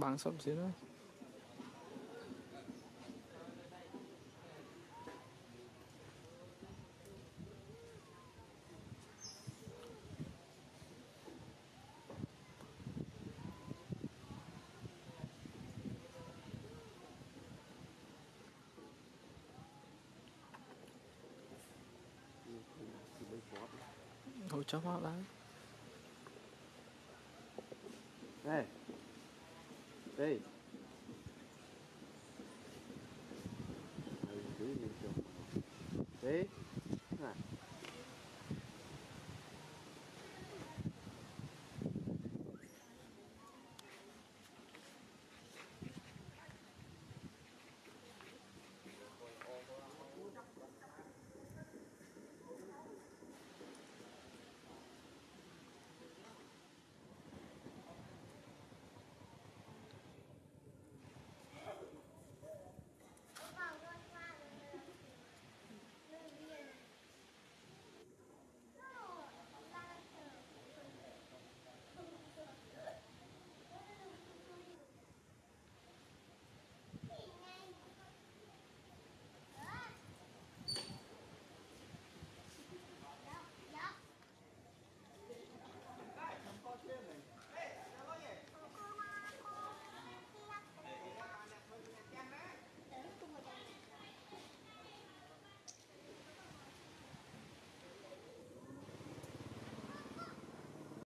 bằng sắp xíu nữa. Thì mới bóp hỗ đây đây. Ei, ah,